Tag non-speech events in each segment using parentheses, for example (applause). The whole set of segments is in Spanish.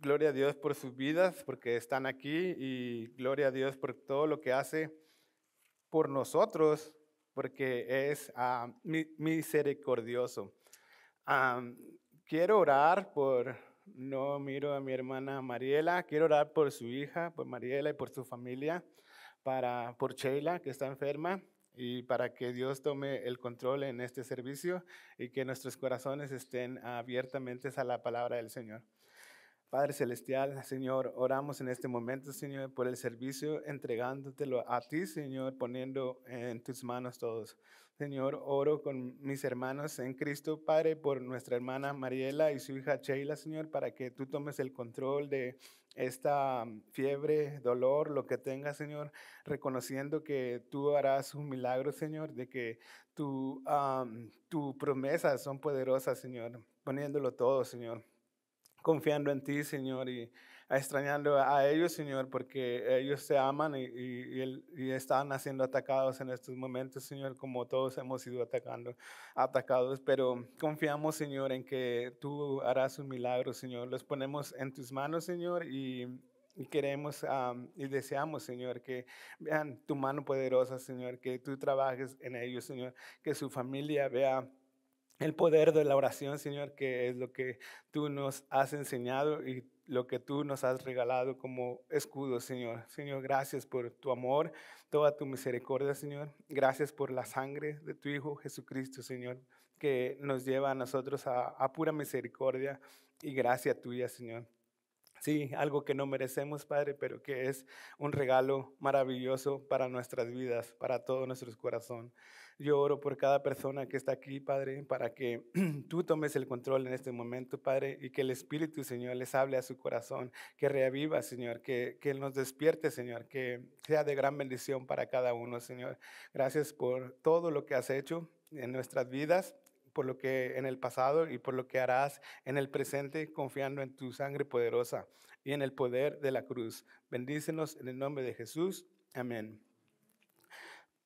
gloria a Dios por sus vidas, porque están aquí y gloria a Dios por todo lo que hace por nosotros, porque es ah, misericordioso. quiero orar por, no miro a mi hermana Mariela, quiero orar por su hija, por Mariela y por su familia, para, por Sheila, que está enferma y para que Dios tome el control en este servicio y que nuestros corazones estén abiertamente a la palabra del Señor. Padre Celestial, Señor, oramos en este momento, Señor, por el servicio, entregándotelo a ti, Señor, poniendo en tus manos todos. Señor, oro con mis hermanos en Cristo, Padre, por nuestra hermana Mariela y su hija Sheila, Señor, para que tú tomes el control de esta fiebre, dolor, lo que tenga, Señor, reconociendo que tú harás un milagro, Señor, de que tu, tu promesas son poderosas, Señor, poniéndolo todo, Señor confiando en ti, Señor, y extrañando a ellos, Señor, porque ellos se aman y, y, están siendo atacados en estos momentos, Señor, como todos hemos sido atacando, atacados, pero confiamos, Señor, en que tú harás un milagro, Señor. Los ponemos en tus manos, Señor, y, queremos y deseamos, Señor, que vean tu mano poderosa, Señor, que tú trabajes en ellos, Señor, que su familia vea el poder de la oración, Señor, que es lo que tú nos has enseñado y lo que tú nos has regalado como escudo, Señor. Señor, gracias por tu amor, toda tu misericordia, Señor. Gracias por la sangre de tu Hijo Jesucristo, Señor, que nos lleva a nosotros a, pura misericordia y gracia tuya, Señor. Sí, algo que no merecemos, Padre, pero que es un regalo maravilloso para nuestras vidas, para todo nuestro corazón. Yo oro por cada persona que está aquí, Padre, para que (clears throat) tú tomes el control en este momento, Padre, y que el Espíritu, Señor, les hable a su corazón, que reaviva, Señor, que, que nos despierte, Señor, que sea de gran bendición para cada uno, Señor. Gracias por todo lo que has hecho en nuestras vidas por lo que en el pasado y por lo que harás en el presente, confiando en tu sangre poderosa y en el poder de la cruz. Bendícenos en el nombre de Jesús. Amén.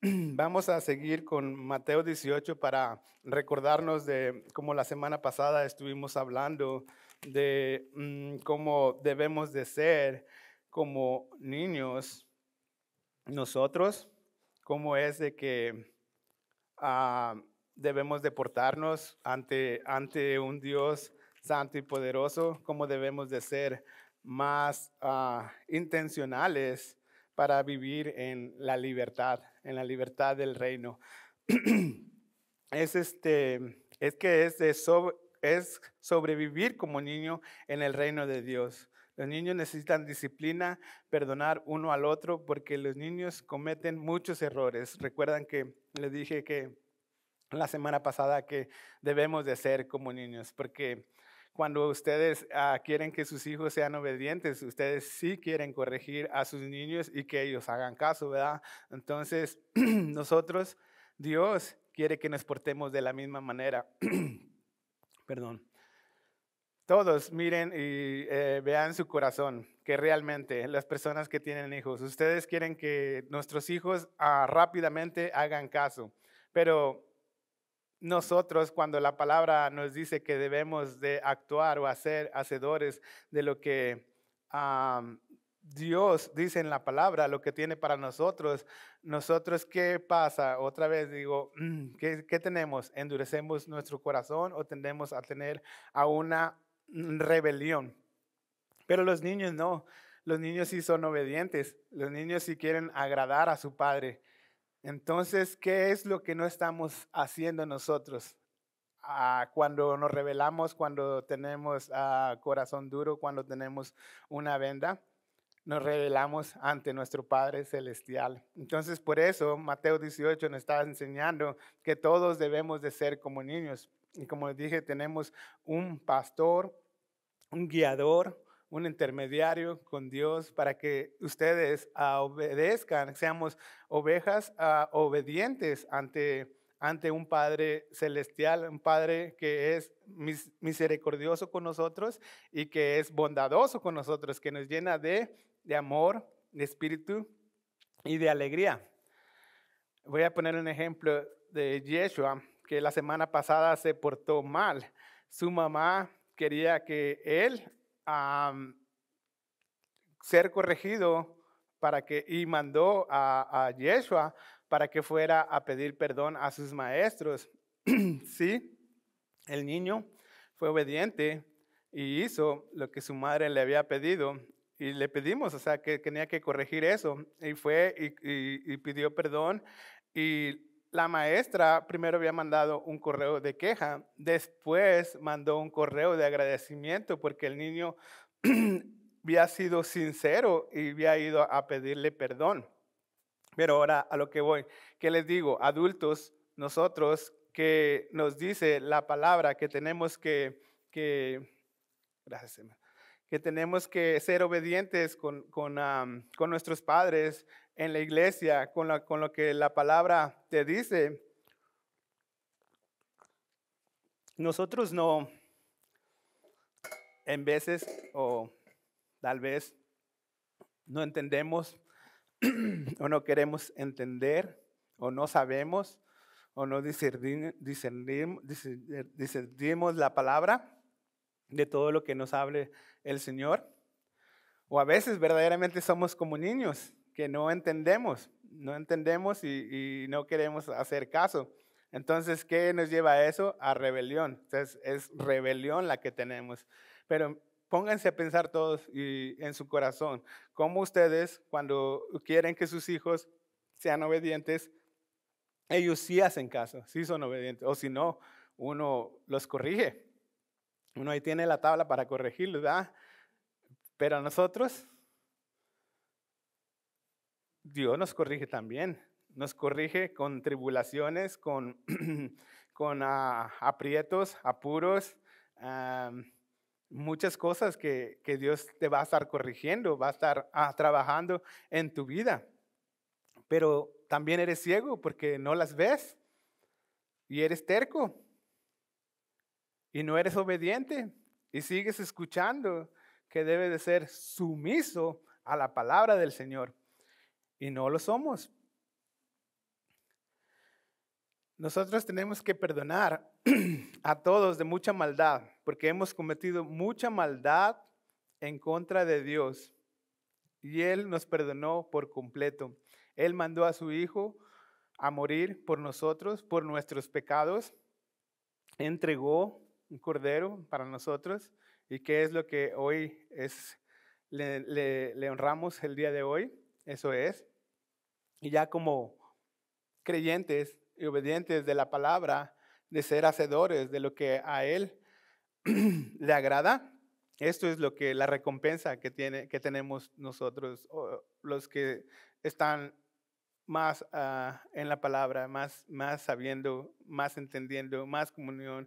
(clears throat) Vamos a seguir con Mateo 18 para recordarnos de cómo la semana pasada estuvimos hablando de mm, cómo debemos de ser como niños nosotros, cómo es de que ah, debemos de portarnos ante, ante un Dios santo y poderoso, cómo debemos de ser más ah, intencionales para vivir en la libertad, en la libertad del reino. (clears throat) es, este, es que es, es sobrevivir como niño en el reino de Dios. Los niños necesitan disciplina, perdonar uno al otro, porque los niños cometen muchos errores. Recuerdan que les dije que la semana pasada que debemos de ser como niños, porque cuando ustedes ah, quieren que sus hijos sean obedientes, ustedes sí quieren corregir a sus niños y que ellos hagan caso, ¿verdad? Entonces, (clears throat) nosotros, Dios quiere que nos portemos de la misma manera. (clears throat) Perdón. Todos miren y eh, vean su corazón, que realmente las personas que tienen hijos, ustedes quieren que nuestros hijos ah, rápidamente hagan caso, pero nosotros cuando la palabra nos dice que debemos de actuar o hacer hacedores de lo que Dios dice en la palabra, lo que tiene para nosotros, nosotros qué pasa? Otra vez digo, mm, ¿qué, qué tenemos? ¿Endurecemos nuestro corazón o tendemos a tener a una rebelión? Pero los niños no, los niños sí son obedientes, los niños sí quieren agradar a su padre. Entonces, ¿qué es lo que no estamos haciendo nosotros? Ah, cuando nos revelamos, cuando tenemos ah, corazón duro, cuando tenemos una venda, nos revelamos ante nuestro Padre Celestial. Entonces, por eso Mateo 18 nos está enseñando que todos debemos de ser como niños. Y como dije, tenemos un pastor, un guiador, un intermediario con Dios para que ustedes ah, obedezcan, seamos ovejas ah, obedientes ante, ante un Padre celestial, un Padre que es misericordioso con nosotros y que es bondadoso con nosotros, que nos llena de, de amor, de espíritu y de alegría. Voy a poner un ejemplo de Yeshua, que la semana pasada se portó mal. Su mamá quería que él ser corregido para que, y mandó a, a Yeshua para que fuera a pedir perdón a sus maestros. (clears throat) sí, el niño fue obediente y hizo lo que su madre le había pedido. Y le pedimos, o sea, que tenía que corregir eso. Y fue y, y pidió perdón. Y la maestra primero había mandado un correo de queja, después mandó un correo de agradecimiento porque el niño (clears throat) había sido sincero y había ido a pedirle perdón. Pero ahora a lo que voy, ¿qué les digo? Adultos, nosotros que nos dice la palabra que tenemos que, que gracias, que tenemos que ser obedientes con, con, con nuestros padres, en la iglesia con, con lo que la palabra te dice, nosotros no, en veces o tal vez no entendemos (clears throat) o no queremos entender o no sabemos o no discernimos, la palabra de todo lo que nos hable el Señor. O a veces verdaderamente somos como niños que no entendemos, no entendemos y, no queremos hacer caso. Entonces, ¿qué nos lleva a eso? A rebelión. Entonces, es rebelión la que tenemos. Pero pónganse a pensar todos y, en su corazón, cómo ustedes, cuando quieren que sus hijos sean obedientes, ellos sí hacen caso, sí son obedientes. O si no, uno los corrige. Uno ahí tiene la tabla para corregirlos, ¿verdad? Pero nosotros Dios nos corrige también. Nos corrige con tribulaciones, con, (clears throat) con ah, aprietos, apuros, muchas cosas que, Dios te va a estar corrigiendo, va a estar ah, trabajando en tu vida. Pero también eres ciego porque no las ves y eres terco y no eres obediente y sigues escuchando que debe de ser sumiso a la palabra del Señor y no lo somos. Nosotros tenemos que perdonar (clears throat) a todos de mucha maldad, porque hemos cometido mucha maldad en contra de Dios. Y Él nos perdonó por completo. Él mandó a su Hijo a morir por nosotros, por nuestros pecados. Entregó un cordero para nosotros. ¿Y qué es lo que hoy es, le, le honramos el día de hoy? Eso es. Y ya como creyentes y obedientes de la palabra, de ser hacedores de lo que a Él (clears throat) le agrada, esto es lo que la recompensa que, tiene, que tenemos nosotros, los que están más ah, en la palabra, más, más sabiendo, más entendiendo, más comunión,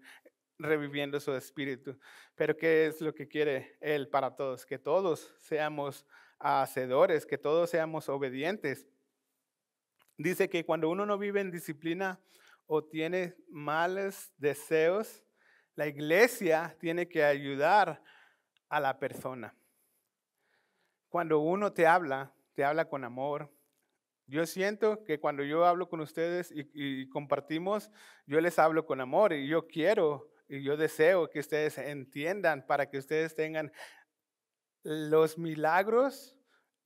reviviendo su espíritu. Pero ¿qué es lo que quiere Él para todos? Que todos seamos hacedores, que todos seamos obedientes. Dice que cuando uno no vive en disciplina o tiene males deseos, la iglesia tiene que ayudar a la persona. Cuando uno te habla, te habla con amor. Yo siento que cuando yo hablo con ustedes y, y compartimos, yo les hablo con amor y yo quiero y yo deseo que ustedes entiendan para que ustedes tengan los milagros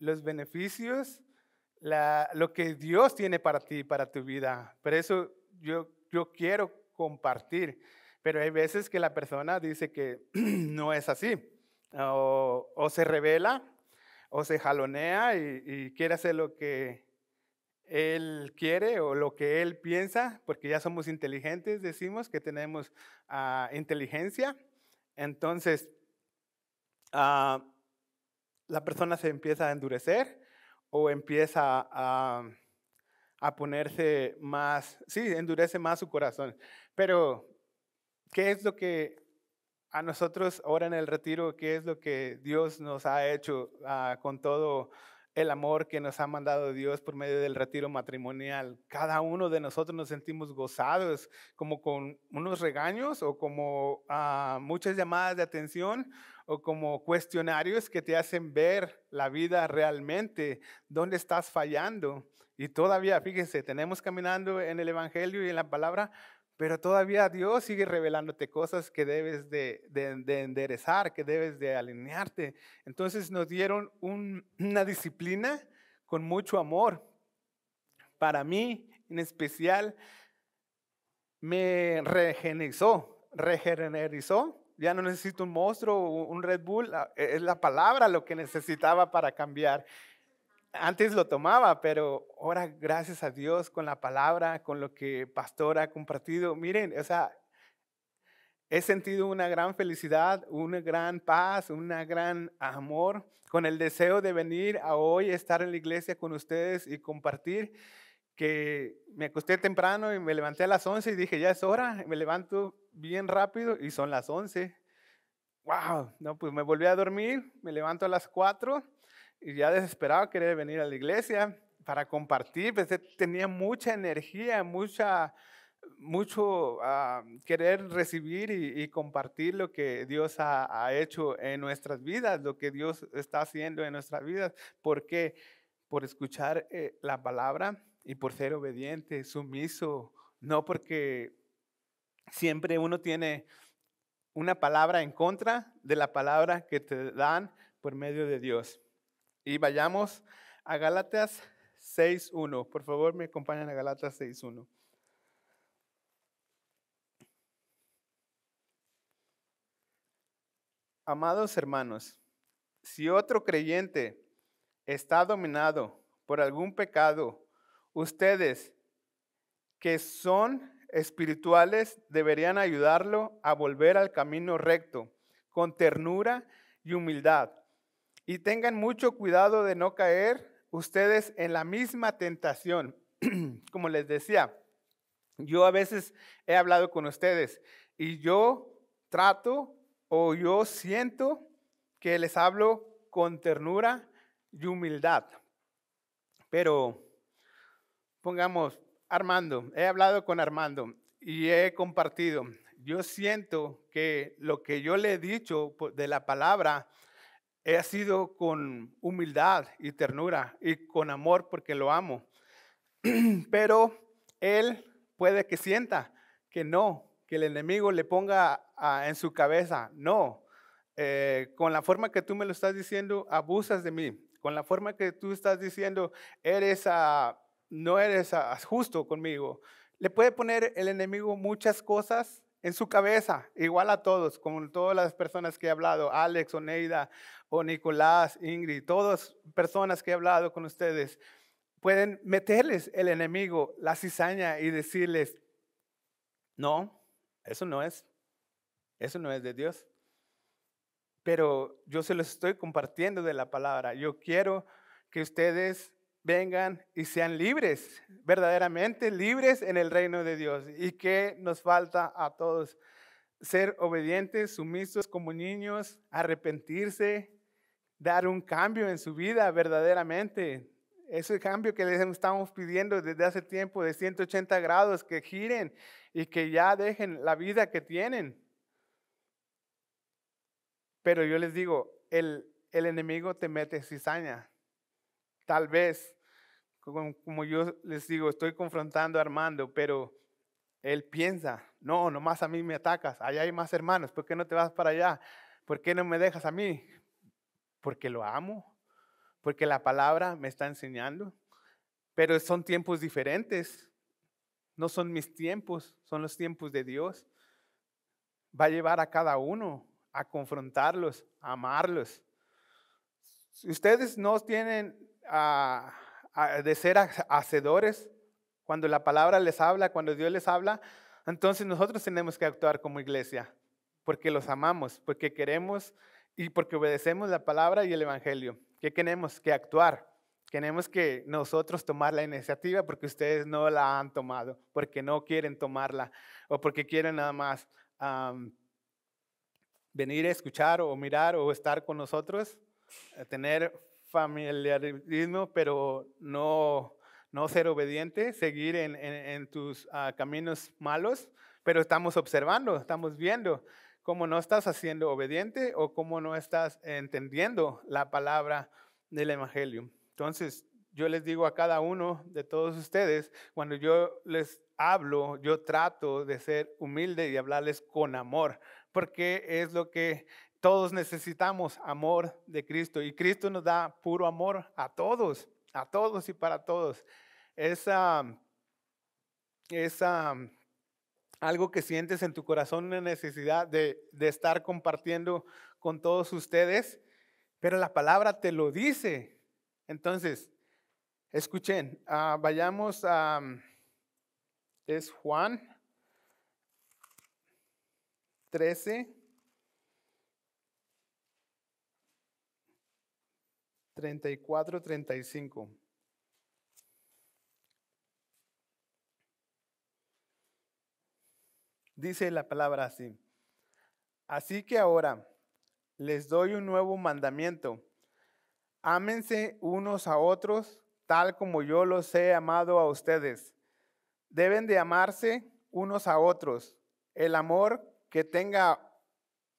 los beneficios, lo que Dios tiene para ti, para tu vida. Por eso yo, yo quiero compartir. Pero hay veces que la persona dice que (clears throat) no es así. O, se revela o se jalonea y, quiere hacer lo que él quiere o lo que él piensa, porque ya somos inteligentes, decimos que tenemos ah, inteligencia. Entonces, uh, la persona se empieza a endurecer o empieza a, a ponerse más, sí, endurece más su corazón. Pero, ¿qué es lo que a nosotros ahora en el retiro, qué es lo que Dios nos ha hecho ah, con todo el amor que nos ha mandado Dios por medio del retiro matrimonial. Cada uno de nosotros nos sentimos gozados, como con unos regaños o como ah, muchas llamadas de atención o como cuestionarios que te hacen ver la vida realmente, dónde estás fallando. Y todavía, fíjense, tenemos caminando en el Evangelio y en la palabra, pero todavía Dios sigue revelándote cosas que debes de, enderezar, que debes de alinearte. Entonces nos dieron (clears throat) una disciplina con mucho amor. Para mí, en especial, me regenerizó, regenerizó. Ya no necesito un monstruo, un Red Bull, ah, e, es la palabra lo que necesitaba para cambiar. Antes lo tomaba, pero ahora gracias a Dios con la palabra, con lo que pastor ha compartido, miren, o sea, he sentido una gran felicidad, una gran paz, un gran amor, con el deseo de venir a hoy estar en la iglesia con ustedes y compartir que me acosté temprano y me levanté a las 11 y dije, ya es hora, me levanto bien rápido y son las 11. Wow, no, pues me volví a dormir, me levanto a las 4 y ya desesperado quería venir a la iglesia para compartir, pues tenía mucha energía, mucha, mucho ah, querer recibir y, compartir lo que Dios ha, hecho en nuestras vidas, lo que Dios está haciendo en nuestras vidas. ¿Por qué? Por escuchar eh, la palabra y por ser obediente, sumiso, no porque siempre uno tiene una palabra en contra de la palabra que te dan por medio de Dios. Y vayamos a Gálatas 6.1. Por favor, me acompañan a Gálatas 6.1. Amados hermanos, si otro creyente está dominado por algún pecado, ustedes que son espirituales deberían ayudarlo a volver al camino recto, con ternura y humildad y tengan mucho cuidado de no caer ustedes en la misma tentación. (clears throat) Como les decía, yo a veces he hablado con ustedes y yo trato o yo siento que les hablo con ternura y humildad. Pero pongamos, Armando, he hablado con Armando y he compartido. Yo siento que lo que yo le he dicho de la palabra he sido con humildad y ternura y con amor porque lo amo. (clears throat) Pero él puede que sienta que no, que el enemigo le ponga en su cabeza, no, eh, con la forma que tú me lo estás diciendo, abusas de mí. Con la forma que tú estás diciendo, eres, no eres justo conmigo. Le puede poner el enemigo muchas cosas en su cabeza, igual a todos, como todas las personas que he hablado, Alex, Oneida, o Nicolás, Ingrid, todas personas que he hablado con ustedes, pueden meterles el enemigo, la cizaña y decirles, no, eso no es, eso no es de Dios. Pero yo se los estoy compartiendo de la palabra. Yo quiero que ustedes vengan y sean libres, verdaderamente libres en el reino de Dios. ¿Y qué nos falta a todos? Ser obedientes, sumisos como niños, arrepentirse, dar un cambio en su vida verdaderamente. Ese cambio que les estamos pidiendo desde hace tiempo de 180 grados, que giren y que ya dejen la vida que tienen. Pero yo les digo, el, el enemigo te mete cizaña Tal vez, como, yo les digo, estoy confrontando a Armando, pero él piensa, no, nomás a mí me atacas, allá hay más hermanos, ¿por qué no te vas para allá? ¿Por qué no me dejas a mí? Porque lo amo, porque la palabra me está enseñando, pero son tiempos diferentes, no son mis tiempos, son los tiempos de Dios. Va a llevar a cada uno a confrontarlos, a amarlos. Si ustedes no tienen de ser hacedores cuando la palabra les habla, cuando Dios les habla, entonces nosotros tenemos que actuar como iglesia, porque los amamos, porque queremos y porque obedecemos la palabra y el Evangelio. ¿Qué queremos? Que actuar. Queremos que nosotros tomar la iniciativa porque ustedes no la han tomado, porque no quieren tomarla o porque quieren nada más venir a escuchar o mirar o estar con nosotros, tener familiarismo, pero no, no ser obediente, seguir en, tus ah, caminos malos, pero estamos observando, estamos viendo cómo no estás haciendo obediente o cómo no estás entendiendo la palabra del Evangelio. Entonces, yo les digo a cada uno de todos ustedes, cuando yo les hablo, yo trato de ser humilde y hablarles con amor, porque es lo que todos necesitamos, amor de Cristo. Y Cristo nos da puro amor a todos, a todos y para todos. Es, es algo que sientes en tu corazón, una necesidad de, de estar compartiendo con todos ustedes, pero la palabra te lo dice. Entonces, escuchen, ah, vayamos a, es Juan 13. 34, 35. Dice la palabra así. Así que ahora les doy un nuevo mandamiento. Ámense unos a otros tal como yo los he amado a ustedes. Deben de amarse unos a otros. El amor que tenga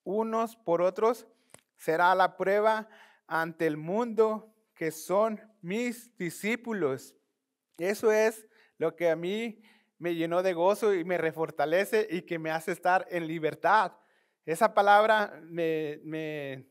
unos por otros será la prueba ante el mundo que son mis discípulos. Eso es lo que a mí me llenó de gozo y me refortalece y que me hace estar en libertad. Esa palabra me, me,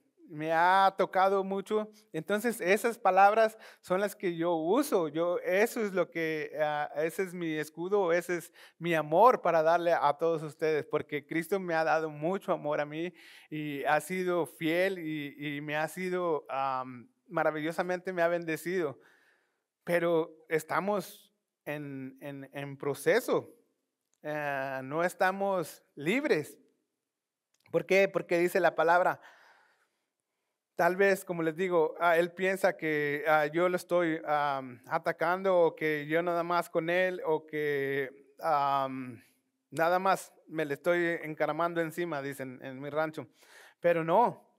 ha tocado mucho. Entonces, esas palabras son las que yo uso. Yo, eso es lo que, ah, ese es mi escudo, ese es mi amor para darle a todos ustedes, porque Cristo me ha dado mucho amor a mí y ha sido fiel y, me ha sido, maravillosamente me ha bendecido. Pero estamos en, en, proceso. Eh, no estamos libres. ¿Por qué? Porque dice la palabra, tal vez, como les digo, ah, él piensa que ah, yo lo estoy atacando o que yo nada más con él o que nada más me le estoy encaramando encima, dicen en mi rancho. Pero no,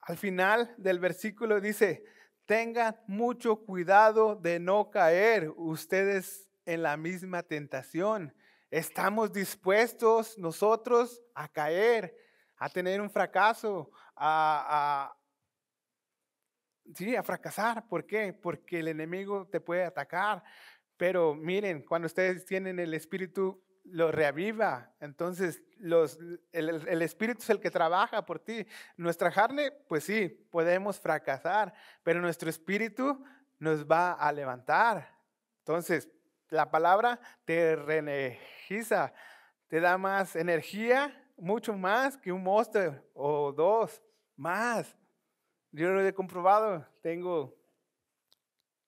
al final del versículo dice, tengan mucho cuidado de no caer ustedes en la misma tentación. Estamos dispuestos nosotros a caer a tener un fracaso, a, sí, a fracasar. ¿Por qué? Porque el enemigo te puede atacar. Pero miren, cuando ustedes tienen el Espíritu, lo reaviva. Entonces, los, el, el, Espíritu es el que trabaja por ti. Nuestra carne, pues sí, podemos fracasar, pero nuestro Espíritu nos va a levantar. Entonces, la palabra te reenergiza, te da más energía mucho más que un monster o dos, más. Yo lo he comprobado, tengo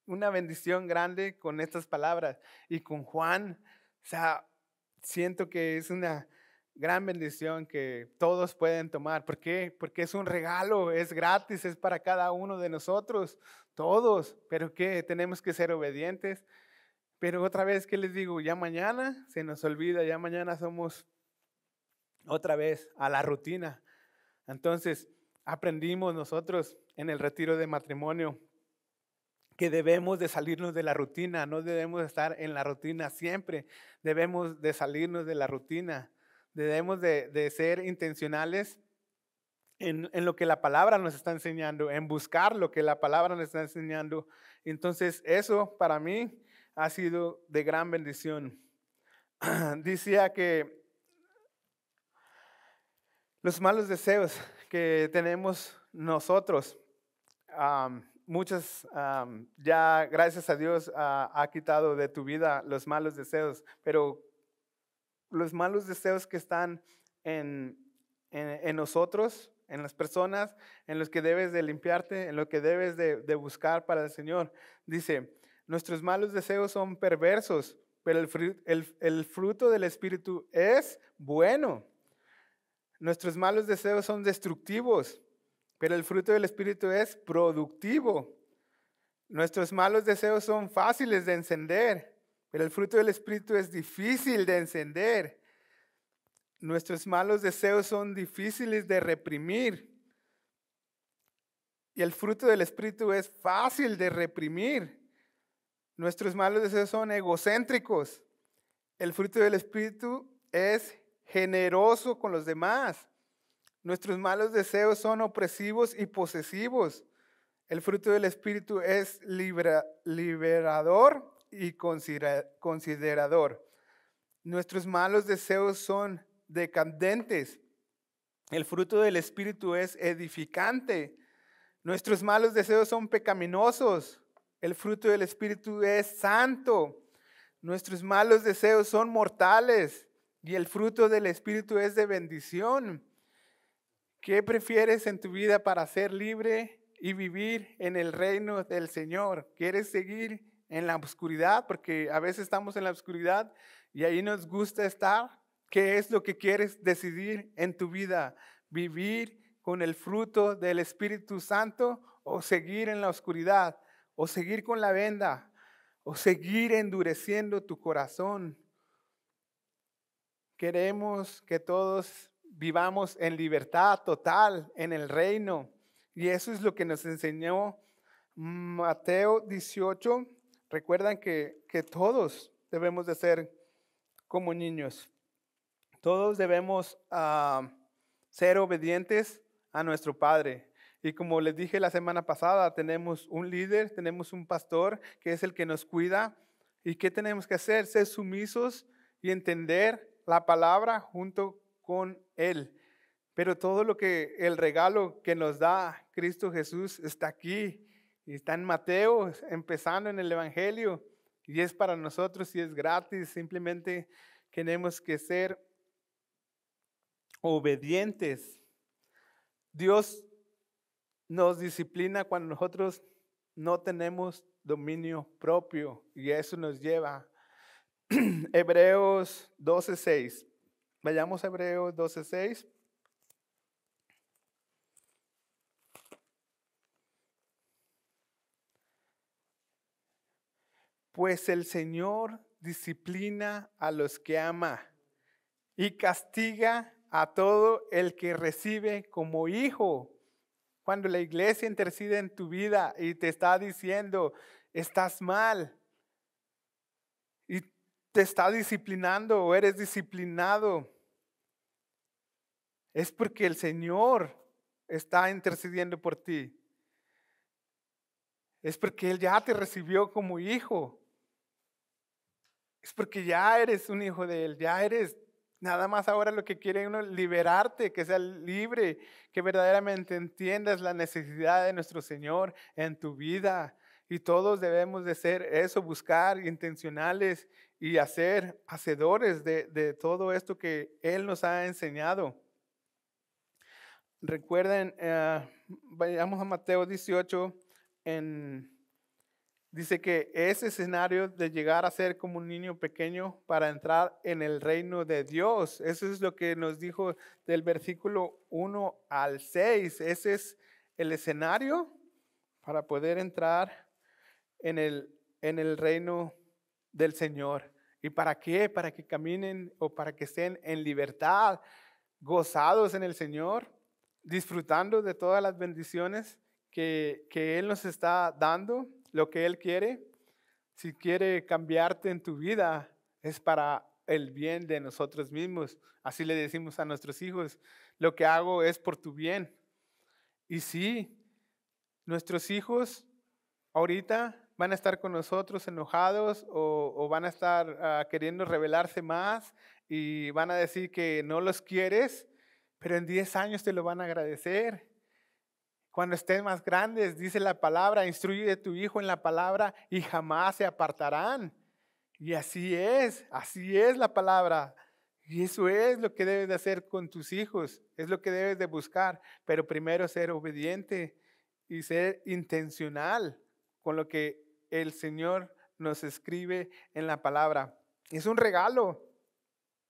una bendición grande con estas palabras y con Juan, o sea, siento que es una gran bendición que todos pueden tomar. ¿Por qué? Porque es un regalo, es gratis, es para cada uno de nosotros, todos. Pero ¿qué? Tenemos que ser obedientes. Pero otra vez, ¿qué les digo? Ya mañana se nos olvida, ya mañana somos otra vez a la rutina. Entonces, aprendimos nosotros en el retiro de matrimonio que debemos de salirnos de la rutina, no debemos estar en la rutina siempre, debemos de salirnos de la rutina, debemos de, ser intencionales en, en, lo que la palabra nos está enseñando, en buscar lo que la palabra nos está enseñando. Entonces, eso para mí ha sido de gran bendición. (clears throat) Decía que los malos deseos que tenemos nosotros, muchas, ya gracias a Dios ha quitado de tu vida los malos deseos, pero los malos deseos que están en, en, nosotros, en las personas, en los que debes de limpiarte, en lo que debes de, buscar para el Señor. Dice, nuestros malos deseos son perversos, pero el, el, el fruto del Espíritu es bueno Nuestros malos deseos son destructivos, pero el fruto del Espíritu es productivo. Nuestros malos deseos son fáciles de encender, pero el fruto del Espíritu es difícil de encender. Nuestros malos deseos son difíciles de reprimir. Y el fruto del Espíritu es fácil de reprimir. Nuestros malos deseos son egocéntricos. El fruto del Espíritu es generoso con los demás. Nuestros malos deseos son opresivos y posesivos. El fruto del Espíritu es liberador y considerador. Nuestros malos deseos son decadentes. El fruto del Espíritu es edificante. Nuestros malos deseos son pecaminosos. El fruto del Espíritu es santo. Nuestros malos deseos son mortales. Y el fruto del Espíritu es de bendición. ¿Qué prefieres en tu vida para ser libre y vivir en el reino del Señor? ¿Quieres seguir en la oscuridad? Porque a veces estamos en la oscuridad y ahí nos gusta estar. ¿Qué es lo que quieres decidir en tu vida? ¿Vivir con el fruto del Espíritu Santo o seguir en la oscuridad? ¿O seguir con la venda? ¿O seguir endureciendo tu corazón? Queremos que todos vivamos en libertad total en el reino. Y eso es lo que nos enseñó Mateo 18. Recuerdan que, que todos debemos de ser como niños. Todos debemos ah, ser obedientes a nuestro Padre. Y como les dije la semana pasada, tenemos un líder, tenemos un pastor que es el que nos cuida. ¿Y qué tenemos que hacer? Ser sumisos y entender la palabra junto con Él. Pero todo lo que el regalo que nos da Cristo Jesús está aquí y está en Mateo, empezando en el Evangelio. Y es para nosotros y es gratis. Simplemente tenemos que ser obedientes. Dios nos disciplina cuando nosotros no tenemos dominio propio y eso nos lleva. (clears throat) Hebreos 12:6. Vayamos a Hebreos 12:6. Pues el Señor disciplina a los que ama y castiga a todo el que recibe como hijo. Cuando la iglesia intercede en tu vida y te está diciendo, estás mal, te está disciplinando o eres disciplinado, es porque el Señor está intercediendo por ti. Es porque Él ya te recibió como hijo. Es porque ya eres un hijo de Él, ya eres nada más ahora lo que quiere uno liberarte, que sea libre, que verdaderamente entiendas la necesidad de nuestro Señor en tu vida. Y todos debemos de ser eso, buscar intencionales y hacer hacedores de, todo esto que Él nos ha enseñado. Recuerden, eh, vayamos a Mateo 18, en, dice que ese escenario de llegar a ser como un niño pequeño para entrar en el reino de Dios, eso es lo que nos dijo del versículo 1 al 6, ese es el escenario para poder entrar en el, en el reino del Señor. ¿Y para qué? Para que caminen o para que estén en libertad, gozados en el Señor, disfrutando de todas las bendiciones que, que Él nos está dando, lo que Él quiere. Si quiere cambiarte en tu vida, es para el bien de nosotros mismos. Así le decimos a nuestros hijos, lo que hago es por tu bien. Y sí, nuestros hijos ahorita van a estar con nosotros enojados o, van a estar ah, queriendo rebelarse más y van a decir que no los quieres, pero en 10 años te lo van a agradecer. Cuando estén más grandes, dice la palabra, instruye a tu hijo en la palabra y jamás se apartarán. Y así es, así es la palabra. Y eso es lo que debes de hacer con tus hijos, es lo que debes de buscar, pero primero ser obediente y ser intencional con lo que el Señor nos escribe en la palabra. Es un regalo.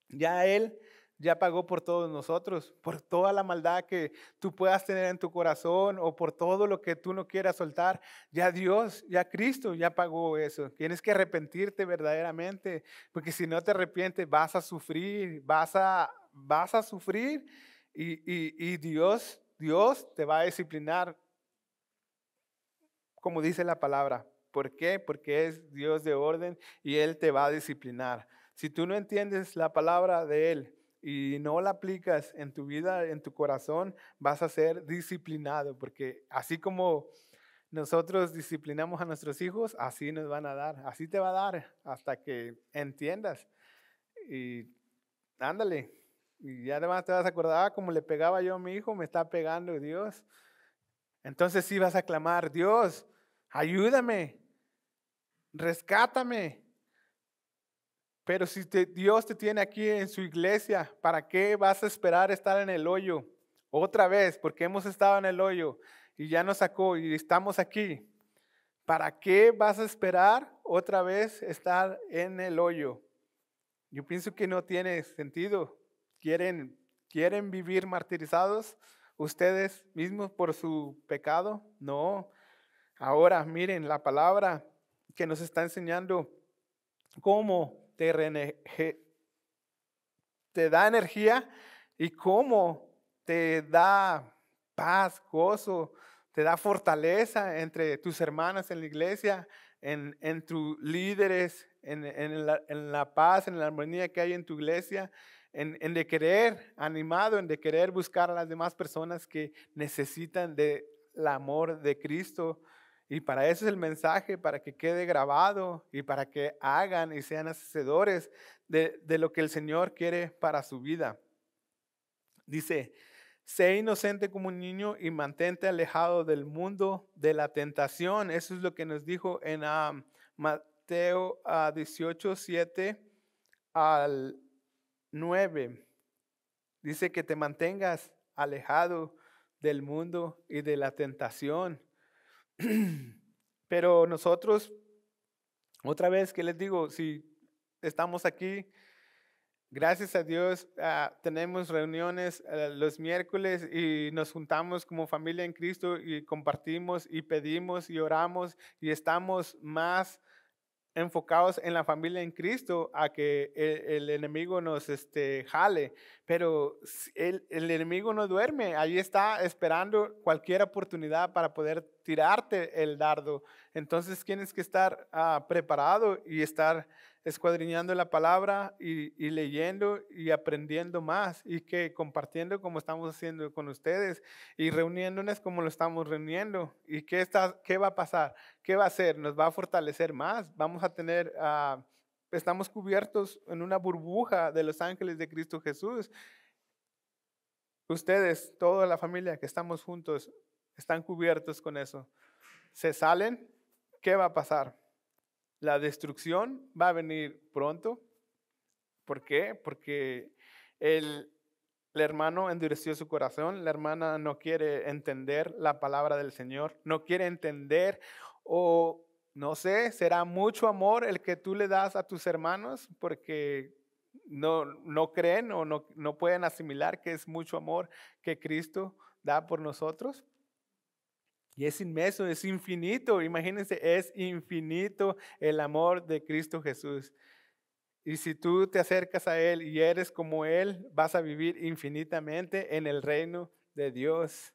Ya Él ya pagó por todos nosotros, por toda la maldad que tú puedas tener en tu corazón o por todo lo que tú no quieras soltar. Ya Dios, ya Cristo ya pagó eso. Tienes que arrepentirte verdaderamente, porque si no te arrepientes vas a sufrir, vas a, vas a sufrir y, y, y Dios, Dios te va a disciplinar, como dice la palabra. ¿Por qué? Porque es Dios de orden y Él te va a disciplinar. Si tú no entiendes la palabra de Él y no la aplicas en tu vida, en tu corazón, vas a ser disciplinado, porque así como nosotros disciplinamos a nuestros hijos, así nos van a dar, así te va a dar hasta que entiendas. Y ándale, y ya además te vas a acordar, ah, como le pegaba yo a mi hijo, me está pegando Dios. Entonces sí vas a clamar, Dios, ayúdame, rescátame. Pero si Dios te tiene aquí en su iglesia, ¿para qué vas a esperar estar en el hoyo? Otra vez, porque hemos estado en el hoyo y ya nos sacó y estamos aquí. ¿Para qué vas a esperar otra vez estar en el hoyo? Yo pienso que no tiene sentido. ¿Quieren, quieren vivir martirizados ustedes mismos por su pecado? No. Ahora miren la palabra que nos está enseñando cómo te, da energía y cómo te da paz, gozo, te da fortaleza entre tus hermanas en la iglesia, en, tus líderes, en, la, paz, en la armonía que hay en tu iglesia, en, en, de querer, animado, en de querer buscar a las demás personas que necesitan del amor de Cristo. Y para eso es el mensaje, para que quede grabado y para que hagan y sean hacedores de, de lo que el Señor quiere para su vida. Dice, Sé inocente como un niño y mantente alejado del mundo de la tentación. Eso es lo que nos dijo en ah, Mateo 18, ah, 7 al 9. Dice que te mantengas alejado del mundo y de la tentación. (clears throat) Pero nosotros, otra vez que les digo, si estamos aquí Gracias a Dios ah, tenemos reuniones eh, los miércoles y nos juntamos como familia en Cristo y compartimos y pedimos y oramos y estamos más enfocados en la familia en Cristo a que el, enemigo nos este, jale. Pero el, el, enemigo no duerme, ahí está esperando cualquier oportunidad para poder tirarte el dardo. Entonces tienes que estar ah, preparado y estar escuadriñando la palabra y, leyendo y aprendiendo más y que compartiendo como estamos haciendo con ustedes y reuniéndonos como lo estamos reuniendo. ¿Y qué, está, qué va a pasar? ¿Qué va a hacer? Nos va a fortalecer más. Vamos a tener, uh, estamos cubiertos en una burbuja de los ángeles de Cristo Jesús. Ustedes, toda la familia que estamos juntos, están cubiertos con eso. Se salen, ¿qué va a pasar? La destrucción va a venir pronto. ¿Por qué? Porque el, hermano endureció su corazón, la hermana no quiere entender la palabra del Señor, no quiere entender o no sé, será mucho amor el que tú le das a tus hermanos porque no, no creen o no, no pueden asimilar que es mucho amor que Cristo da por nosotros. Y es inmenso, es infinito. Imagínense, es infinito el amor de Cristo Jesús. Y si tú te acercas a Él y eres como Él, vas a vivir infinitamente en el reino de Dios.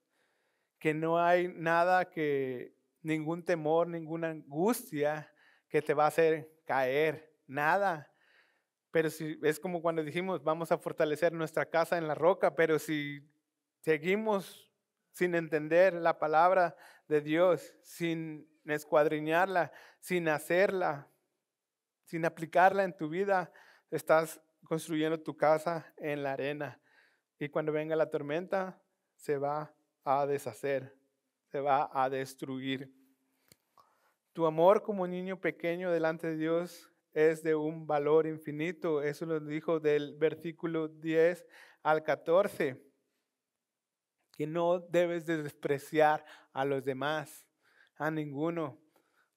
Que no hay nada que, ningún temor, ninguna angustia que te va a hacer caer. Nada. Pero si es como cuando dijimos, vamos a fortalecer nuestra casa en la roca, pero si seguimos sin entender la palabra de Dios, sin escuadriñarla, sin hacerla, sin aplicarla en tu vida, estás construyendo tu casa en la arena. Y cuando venga la tormenta, se va a deshacer, se va a destruir. Tu amor como niño pequeño delante de Dios es de un valor infinito. Eso lo dijo del versículo 10 al 14 que no debes de despreciar a los demás, a ninguno.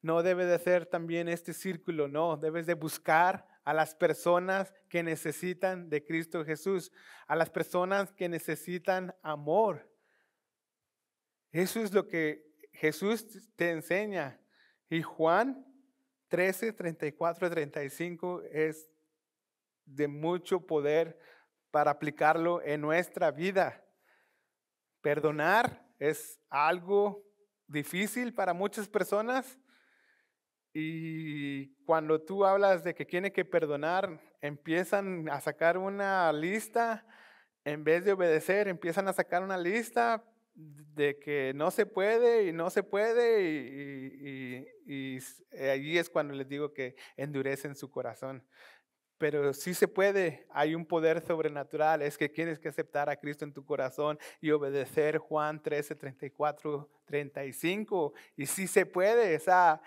No debe de también este círculo, no, debes de buscar a las personas que necesitan de Cristo Jesús, a las personas que necesitan amor. Eso es lo que Jesús te enseña. Y Juan 13, 34, 35 es de mucho poder para aplicarlo en nuestra vida. Perdonar es algo difícil para muchas personas y cuando tú hablas de que tiene que perdonar, empiezan a sacar una lista, en vez de obedecer, empiezan a sacar una lista de que no se puede y no se puede y, ahí es cuando les digo que endurecen su corazón. Pero sí se puede, hay un poder sobrenatural, es que tienes que aceptar a Cristo en tu corazón y obedecer Juan 13, 34, 35. Y sí se puede, esa,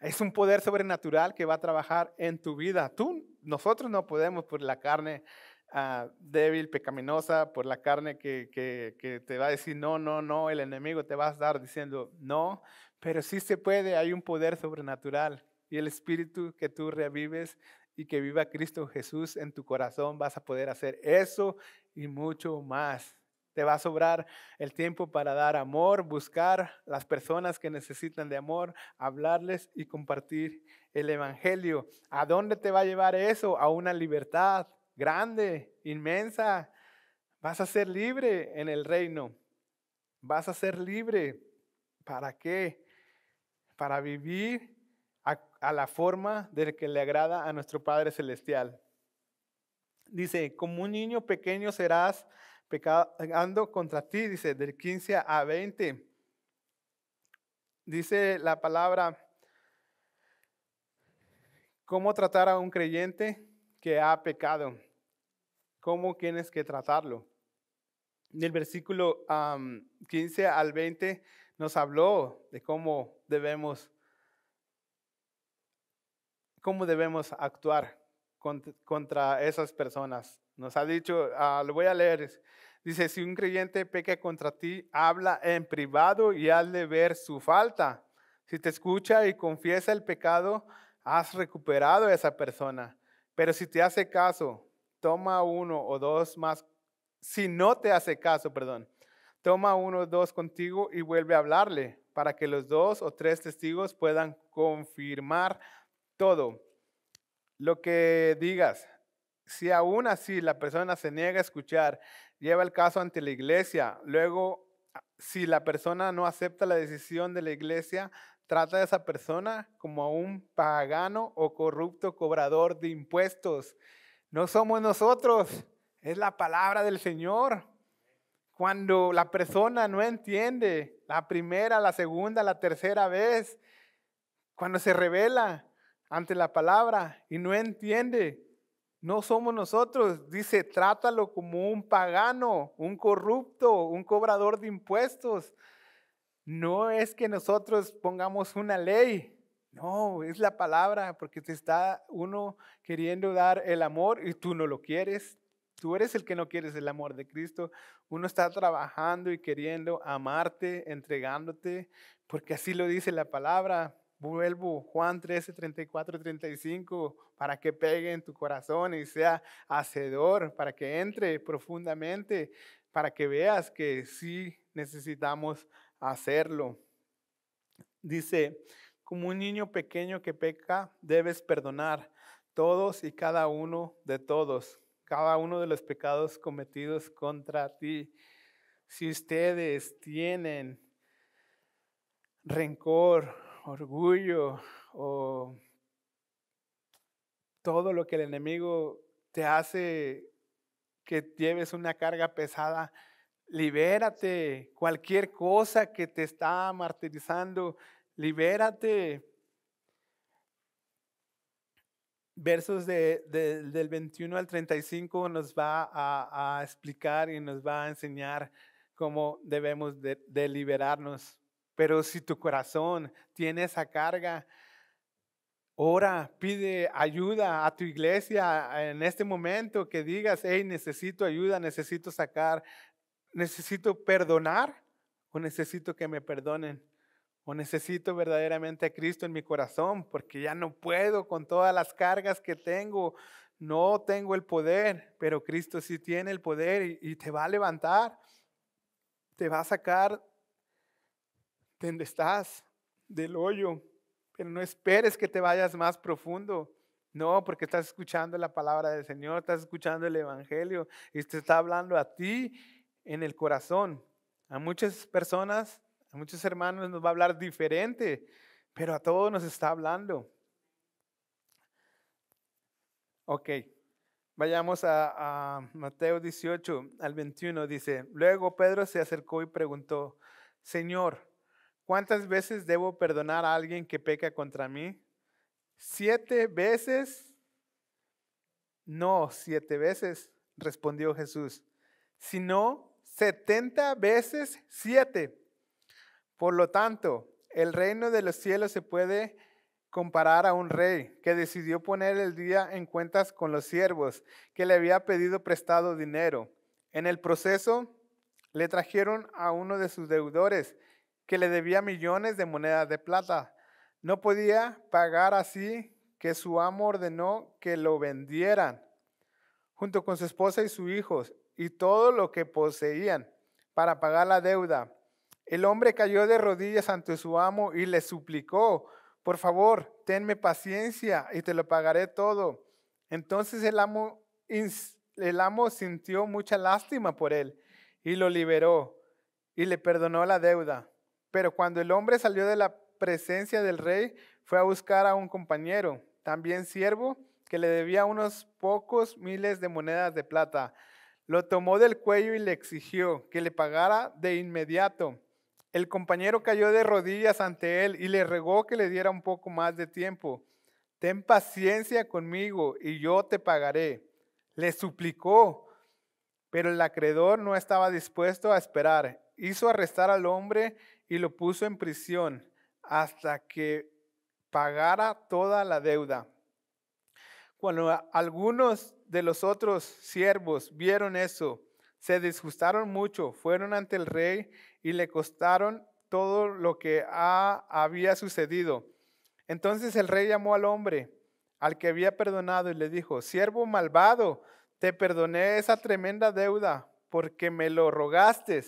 es un poder sobrenatural que va a trabajar en tu vida. Tú, nosotros no podemos por la carne uh, débil, pecaminosa, por la carne que, que, que, te va a decir no, no, no, el enemigo te va a estar diciendo no, pero sí se puede, hay un poder sobrenatural. Y el espíritu que tú revives y que viva Cristo Jesús en tu corazón, vas a poder hacer eso y mucho más. Te va a sobrar el tiempo para dar amor, buscar las personas que necesitan de amor, hablarles y compartir el Evangelio. ¿A dónde te va a llevar eso? A una libertad grande, inmensa. Vas a ser libre en el reino. Vas a ser libre. ¿Para qué? Para vivir a, la forma de que le agrada a nuestro Padre Celestial. Dice, como un niño pequeño serás pecando contra ti, dice, del 15 a 20. Dice la palabra, ¿cómo tratar a un creyente que ha pecado? ¿Cómo tienes que tratarlo? Del versículo 15 al 20 nos habló de cómo debemos cómo debemos actuar contra esas personas. Nos ha dicho, ah, lo voy a leer, dice, si un creyente peca contra ti, habla en privado y hazle ver su falta. Si te escucha y confiesa el pecado, has recuperado a esa persona. Pero si te hace caso, toma uno o dos más. Si no te hace caso, perdón, toma uno o dos contigo y vuelve a hablarle para que los dos o tres testigos puedan confirmar todo lo que digas. Si aún así la persona se niega a escuchar, lleva el caso ante la iglesia. Luego, si la persona no acepta la decisión de la iglesia, trata a esa persona como a un pagano o corrupto cobrador de impuestos. No somos nosotros, es la palabra del Señor. Cuando la persona no entiende la primera, la segunda, la tercera vez, cuando se revela, ante la palabra y no entiende. No somos nosotros. Dice, trátalo como un pagano, un corrupto, un cobrador de impuestos. No es que nosotros pongamos una ley. No, es la palabra, porque te está uno queriendo dar el amor y tú no lo quieres. Tú eres el que no quieres el amor de Cristo. Uno está trabajando y queriendo amarte, entregándote, porque así lo dice la palabra. Vuelvo, Juan 13, 34, 35, para que pegue en tu corazón y sea hacedor, para que entre profundamente, para que veas que sí necesitamos hacerlo. Dice, como un niño pequeño que peca, debes perdonar todos y cada uno de todos, cada uno de los pecados cometidos contra ti. Si ustedes tienen rencor, orgullo o todo lo que el enemigo te hace que lleves una carga pesada, libérate. Cualquier cosa que te está martirizando, libérate. Versos del 21 al 35 nos va a, explicar y nos va a enseñar cómo debemos de liberarnos pero si tu corazón tiene esa carga, ora, pide ayuda a tu iglesia en este momento, que digas, hey, necesito ayuda, necesito sacar, necesito perdonar o necesito que me perdonen. O necesito verdaderamente a Cristo en mi corazón porque ya no puedo con todas las cargas que tengo. No tengo el poder, pero Cristo sí tiene el poder y, te va a levantar. Te va a sacar donde estás, del hoyo, pero no esperes que te vayas más profundo. No, porque estás escuchando la palabra del Señor, estás escuchando el Evangelio y te está hablando a ti en el corazón. A muchas personas, a muchos hermanos nos va a hablar diferente, pero a todos nos está hablando. Ok, Vayamos a, a, Mateo 18 al 21. Dice, luego Pedro se acercó y preguntó, Señor, ¿cuántas veces debo perdonar a alguien que peca contra mí? ¿Siete veces? No, siete veces, respondió Jesús, sino setenta veces siete. Por lo tanto, el reino de los cielos se puede comparar a un rey que decidió poner el día en cuentas con los siervos que le había pedido prestado dinero. En el proceso le trajeron a uno de sus deudores que le debía millones de monedas de plata. No podía pagar así que su amo ordenó que lo vendieran junto con su esposa y sus hijos y todo lo que poseían para pagar la deuda. El hombre cayó de rodillas ante su amo y le suplicó por favor, tenme paciencia y te lo pagaré todo. Entonces el amo, el amo sintió mucha lástima por él y lo liberó y le perdonó la deuda. Pero cuando el hombre salió de la presencia del rey, fue a buscar a un compañero, también siervo, que le debía unos pocos miles de monedas de plata. Lo tomó del cuello y le exigió que le pagara de inmediato. El compañero cayó de rodillas ante él y le regó que le diera un poco más de tiempo. Ten paciencia conmigo y yo te pagaré. Le suplicó, pero el acreedor no estaba dispuesto a esperar. Hizo arrestar al hombre y lo puso en prisión hasta que pagara toda la deuda. Cuando algunos de los otros siervos vieron eso, se disgustaron mucho, fueron ante el rey y le costaron todo lo que había sucedido. Entonces el rey llamó al hombre, al que había perdonado, y le dijo, siervo malvado, te perdoné esa tremenda deuda porque me lo rogaste.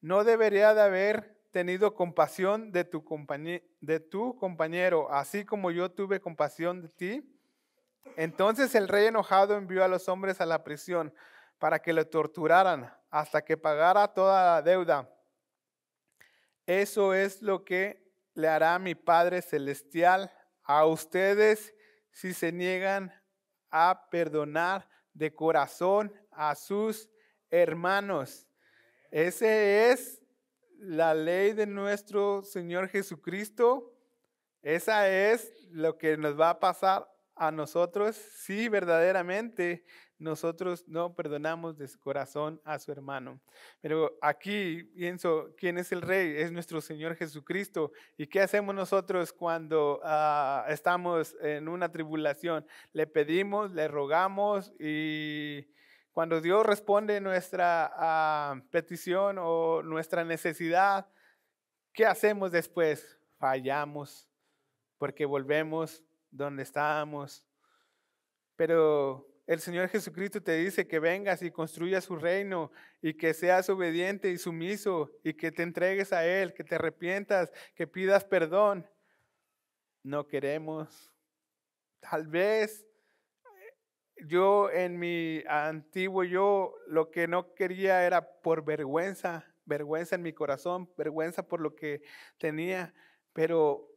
No debería de haber tenido compasión de tu, de tu compañero, así como yo tuve compasión de ti. Entonces el rey enojado envió a los hombres a la prisión para que lo torturaran hasta que pagara toda la deuda. Eso es lo que le hará mi Padre Celestial a ustedes si se niegan a perdonar de corazón a sus hermanos. Esa es la ley de nuestro Señor Jesucristo. Esa es lo que nos va a pasar a nosotros si verdaderamente nosotros no perdonamos de corazón a su hermano. Pero aquí pienso, ¿quién es el rey? Es nuestro Señor Jesucristo. ¿Y qué hacemos nosotros cuando ah, estamos en una tribulación? Le pedimos, le rogamos y cuando Dios responde nuestra ah, petición o nuestra necesidad, ¿qué hacemos después? Fallamos porque volvemos donde estábamos. Pero el Señor Jesucristo te dice que vengas y construyas su reino y que seas obediente y sumiso y que te entregues a Él, que te arrepientas, que pidas perdón. No queremos. Tal vez yo en mi antiguo yo lo que no quería era por vergüenza, vergüenza en mi corazón, vergüenza por lo que tenía, pero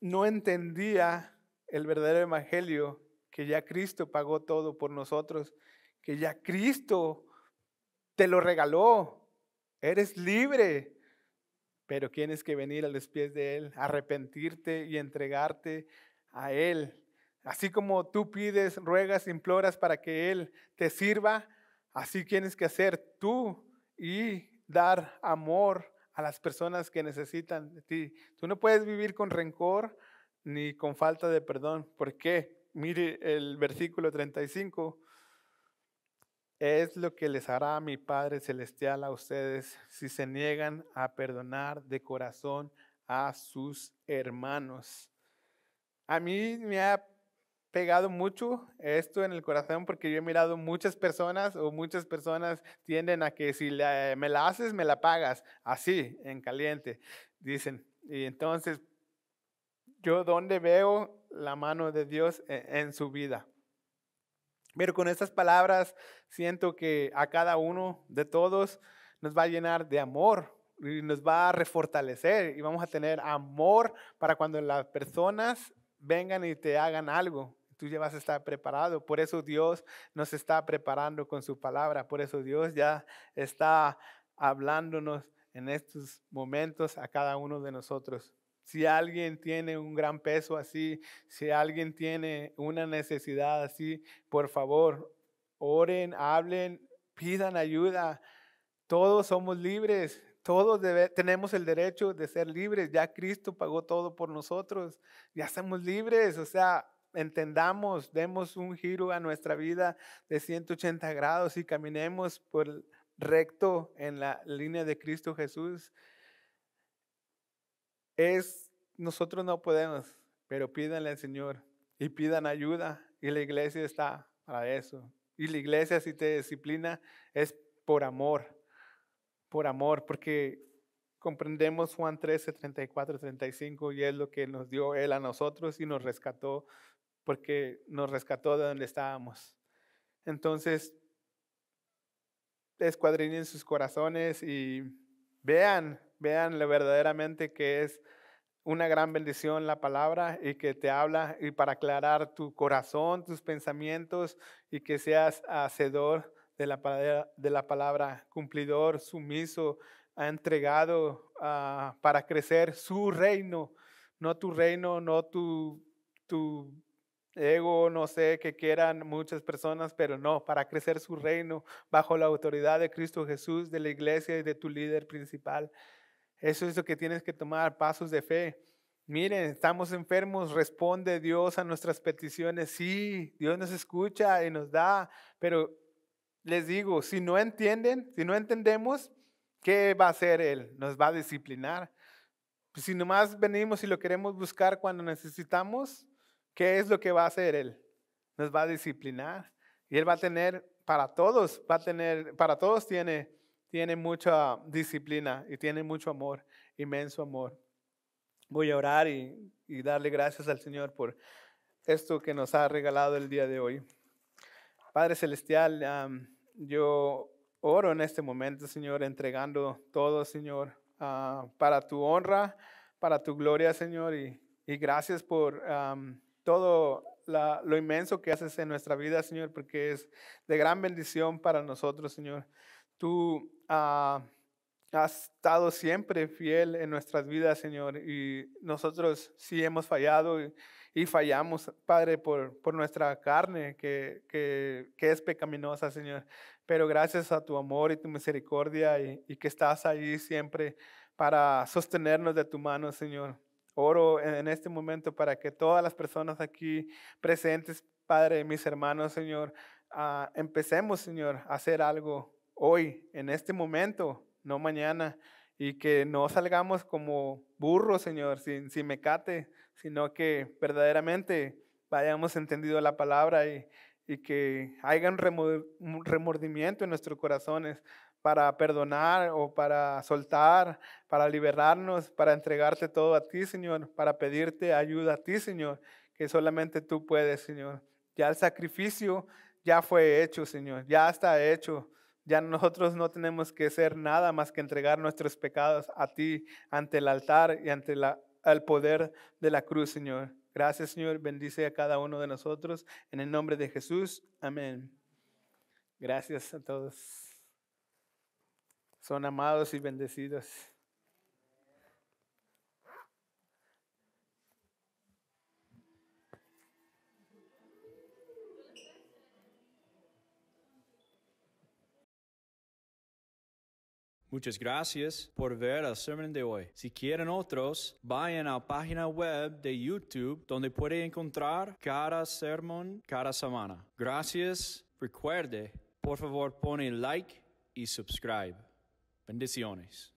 no entendía el verdadero evangelio que ya Cristo pagó todo por nosotros, que ya Cristo te lo regaló. Eres libre, pero tienes que venir a los pies de Él, arrepentirte y entregarte a Él. Así como tú pides, ruegas, imploras para que Él te sirva, así tienes que hacer tú y dar amor a las personas que necesitan de ti. Tú no puedes vivir con rencor ni con falta de perdón. ¿Por qué? Mire el versículo 35. Es lo que les hará mi Padre Celestial a ustedes si se niegan a perdonar de corazón a sus hermanos. A mí me ha pegado mucho esto en el corazón porque yo he mirado muchas personas o muchas personas tienden a que si me la haces, me la pagas, así, en caliente, dicen. Y entonces, yo donde veo la mano de Dios e, en, su vida. Pero con estas palabras siento que a cada uno de todos nos va a llenar de amor y nos va a refortalecer y vamos a tener amor para cuando las personas vengan y te hagan algo. Tú ya vas a estar preparado. Por eso Dios nos está preparando con su palabra. Por eso Dios ya está hablándonos en estos momentos a cada uno de nosotros. Si alguien tiene un gran peso así, si alguien tiene una necesidad así, por favor, oren, hablen, pidan ayuda. Todos somos libres, todos tenemos el derecho de ser libres. Ya Cristo pagó todo por nosotros. Ya somos libres. O sea, entendamos, demos un giro a nuestra vida de 180 grados y caminemos por recto en la línea de Cristo Jesús. Es, nosotros no podemos, pero pídanle al Señor y pidan ayuda y la iglesia está para eso. Y la iglesia si te disciplina es por amor, por amor, porque comprendemos Juan 13, 34, 35 y es lo que nos dio Él a nosotros y nos rescató, porque nos rescató de donde estábamos. Entonces, escuadrinen sus corazones y vean, vean verdaderamente que es una gran bendición la palabra y que te habla y para aclarar tu corazón, tus pensamientos y que seas hacedor de la palabra, de la palabra cumplidor, sumiso, ha entregado ah, para crecer su reino, no tu reino, no tu, tu ego, no sé, que quieran muchas personas, pero no, para crecer su reino bajo la autoridad de Cristo Jesús, de la iglesia y de tu líder principal. Eso es lo que tienes que tomar, pasos de fe. Miren, estamos enfermos, responde Dios a nuestras peticiones. Sí, Dios nos escucha y nos da, pero les digo, si no entienden, si no entendemos, ¿qué va a hacer Él? Nos va a disciplinar. Si nomás venimos y lo queremos buscar cuando necesitamos, ¿qué es lo que va a hacer Él? Nos va a disciplinar. Y Él va a tener, para todos, va a tener, para todos tiene, tiene mucha disciplina y tiene mucho amor, inmenso amor. Voy a orar y darle gracias al Señor por esto que nos ha regalado el día de hoy. Padre Celestial, yo oro en este momento, Señor, entregando todo, Señor, ah, para tu honra, para tu gloria, Señor, y, gracias por todo lo inmenso que haces en nuestra vida, Señor, porque es de gran bendición para nosotros, Señor. Tú uh, has estado siempre fiel en nuestras vidas, Señor, y nosotros sí hemos fallado fallamos, Padre, por, por nuestra carne que, que, que, es pecaminosa, Señor. Pero gracias a tu amor y tu misericordia y, y que estás ahí siempre para sostenernos de tu mano, Señor. Oro en este momento para que todas las personas aquí presentes, Padre, mis hermanos, Señor, uh, empecemos, Señor, a hacer algo hoy, en este momento, no mañana, y que no salgamos como burros, Señor, sin, sin mecate, sino que verdaderamente hayamos entendido la palabra y, y que haya un remordimiento en nuestros corazones para perdonar o para soltar, para liberarnos, para entregarte todo a ti, Señor, para pedirte ayuda a ti, Señor, que solamente tú puedes, Señor. Ya el sacrificio ya fue hecho, Señor, ya está hecho. Ya nosotros no tenemos que hacer nada más que entregar nuestros pecados a ti ante el altar y ante el poder de la cruz, Señor. Gracias, Señor. Bendice a cada uno de nosotros. En el nombre de Jesús. Amén. Gracias a todos. Son amados y bendecidos. Muchas gracias por ver el sermón de hoy. Si quieren otros, vayan a la página web de YouTube donde pueden encontrar cada sermón cada semana. Gracias. Recuerde, por favor, pone like y subscribe. Bendiciones.